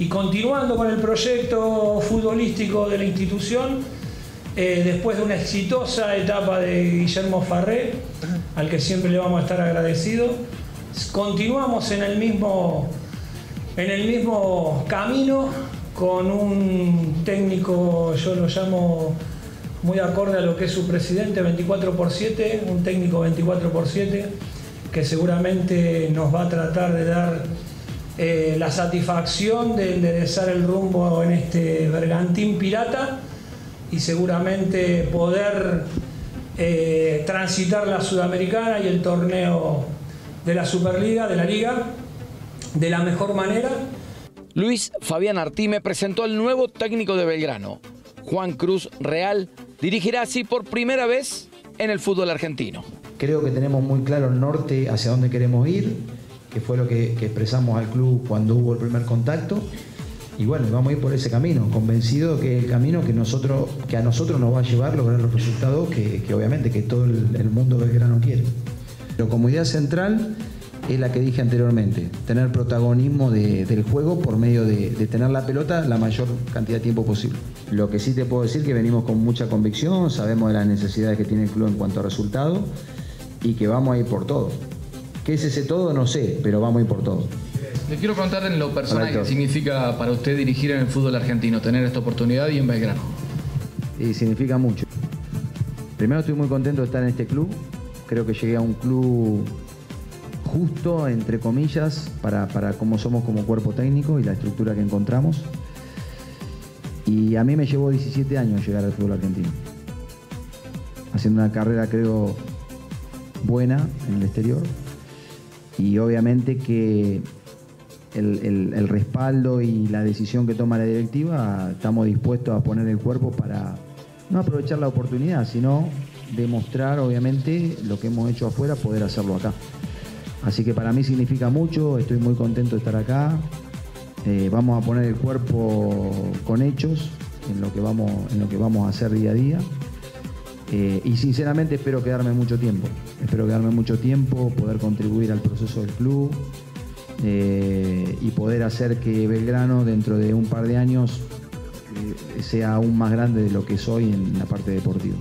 Y continuando con el proyecto futbolístico de la institución, eh, después de una exitosa etapa de Guillermo Farré, al que siempre le vamos a estar agradecidos, continuamos en el mismo, en el mismo camino con un técnico, yo lo llamo muy acorde a lo que es su presidente, 24 por 7, un técnico 24 por 7, que seguramente nos va a tratar de dar eh, la satisfacción de enderezar el rumbo en este bergantín pirata y seguramente poder eh, transitar la Sudamericana y el torneo de la Superliga, de la Liga, de la mejor manera. Luis Fabián Artime presentó al nuevo técnico de Belgrano. Juan Cruz Real dirigirá así por primera vez en el fútbol argentino. Creo que tenemos muy claro el norte hacia dónde queremos ir, que fue lo que, expresamos al club cuando hubo el primer contacto y bueno, vamos a ir por ese camino, convencido que el camino que a nosotros nos va a llevar a lograr los resultados que, obviamente que todo el, el mundo belgrano quiere. Pero como idea central es la que dije anteriormente, tener protagonismo del juego por medio de, tener la pelota la mayor cantidad de tiempo posible. Lo que sí te puedo decir que venimos con mucha convicción, sabemos de las necesidades que tiene el club en cuanto a resultados y que vamos a ir por todo. ¿Qué es ese todo? No sé, pero vamos a ir por todo. Le quiero preguntar en lo personal qué significa para usted dirigir en el fútbol argentino, tener esta oportunidad y en Belgrano. Y significa mucho. Primero estoy muy contento de estar en este club. Creo que llegué a un club justo, entre comillas, para, para cómo somos como cuerpo técnico y la estructura que encontramos. Y a mí me llevó 17 años llegar al fútbol argentino. Haciendo una carrera, creo, buena en el exterior. Y obviamente que el, respaldo y la decisión que toma la directiva, estamos dispuestos a poner el cuerpo para no aprovechar la oportunidad, sino demostrar, obviamente, lo que hemos hecho afuera, poder hacerlo acá. Así que para mí significa mucho, estoy muy contento de estar acá. Eh, vamos a poner el cuerpo con hechos en lo que vamos, en lo que vamos a hacer día a día. Eh, y sinceramente espero quedarme mucho tiempo. Espero quedarme mucho tiempo, poder contribuir al proceso del club, eh, y poder hacer que Belgrano dentro de un par de años eh, sea aún más grande de lo que soy en la parte deportiva.